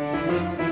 Música